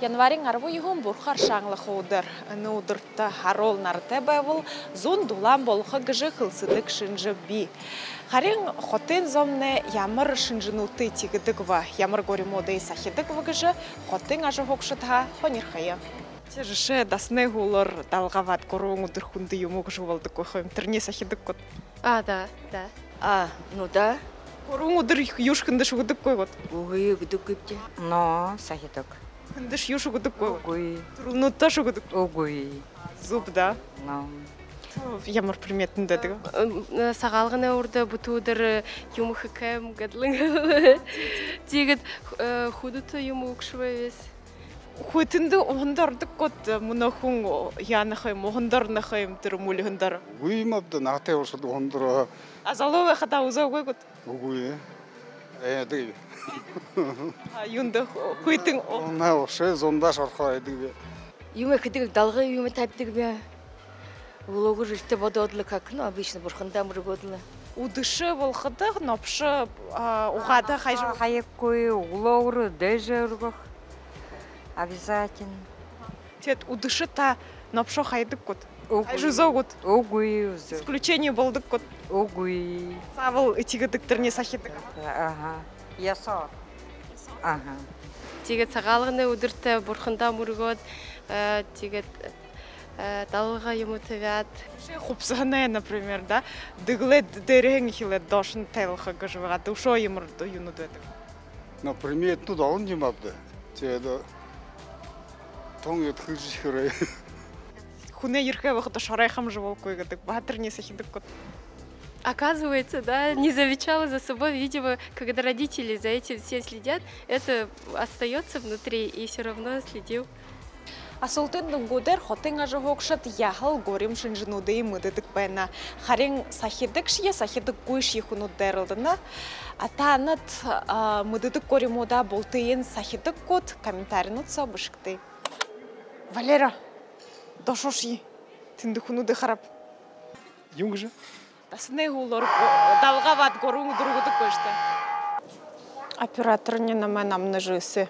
Январин арву югун бурхар шаңлы хоудыр. Аны удыртта харол нарте бәвыл, зун дулан болха гыжы хылсыдык шынжы би. Харин хотен зомне ямыр шынжынуты тигідік ва, ямыр гори моды сахидык ва гыжы, хотен ажы хокшыта хонирхая. Те жыше дасны гулыр далгават коруң удыр хунды юму гыжы болды койхойм, тірне сахидык кот. А, да, да. А, ну да. Коруң удыр юш хындыш удык койгот. Угы гыдык кыпте. Но, сахиток. Хындыш юш удык койгот. Угуй, Турулну таш удык. угуй. Зуб, да? Но, Ямыр приметін деді. Сағалғына орда бұтудыр юмы хыкаем гадлың. Тегіт худуты юмы ұқшывайвес. Хуйтынды оғындардық кот мұна хуң янахайм, оғындарнахайм түрі мүлі хындар. уймапты нахте ошод ондура Азаловы хата узау кой кот. угуй эди Юнды хуйтын она оше зонда шарха эди Юмы кыдык далга юмы тапдык бе. Улогу жиште бододлы как, ну обычно бурханда мургодлы. удышы волхыдық, нопшы уғады хайжы. хайыккуй, улоуры, даже ургох. Обязательно. Тет удышы та нопшы хайдық кот. Кот. Угуй, Исключение болдық кот. угуй. Савыл итигідіктеріне сахидық. Ага. Ясо. Ага. Тегіт сағалғына удырты бұрқында мұргот. Тегіт далға юмы төвят. Хупсаная, например, да? Дыглы дерен хиле дошын тайлыха гыжывыға. Душо юмыр юну дөдік. на приметну да он жимапты теда тоңет хыжышкыры Хуне ерхе вахыта шарайхам живол койгадык. Батырне сахидық кот. Оказывается, да, не замечала за собой, видимо, когда родители за этим все следят, это остается внутри и все равно следил. Асылтын дунгудер хотен ажы хокшат яхал горим шынжынуды мыдыдык байна. Харин сахидык шия сахидык гуиш ехуну дэрылдына. Атанат мыдыдык горимуда болтыйын сахидык код комментаринут сабышыкты. Валера, дошоши, хунуды харап. юнгжы Тасны гулор далгават горун другудык кошты. Оператор не на мен намны жысы.